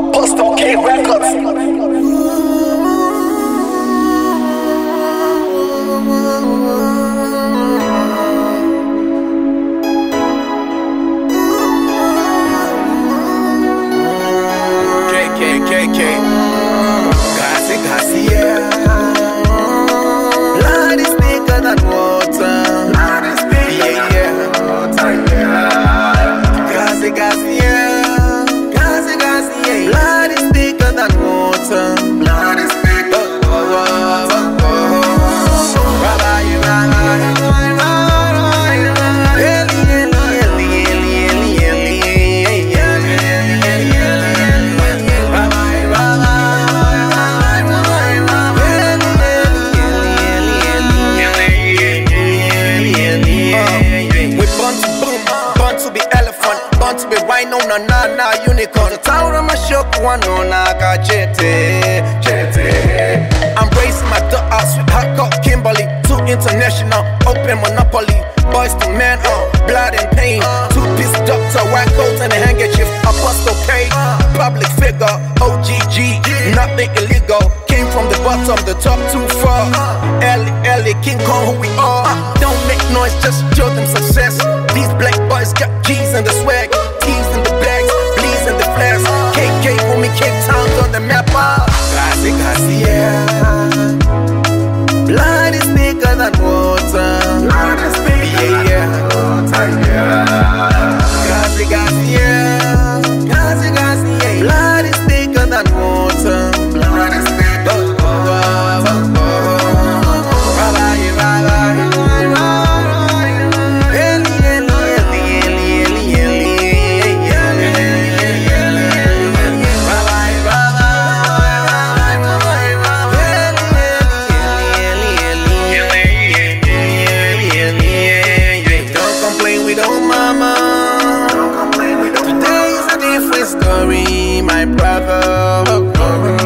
Apostle K Records. Born to be rhino, na na na unicorn. Taura mashoku wano na ka chete, chete. I'm raising my daughter, sweetheart called Kimberly, too international, open monopoly. Boys to men, uh, blood and pain. Two piece doctor, white coat and a handkerchief. Apostle K, public figure, OGG, nothing illegal. Came from the bottom, the top too far. Ellie, Ellie, King Kong, who we are. Don't make noise, just show them success. These black boys got G's in the swag, story, my brother. Oh,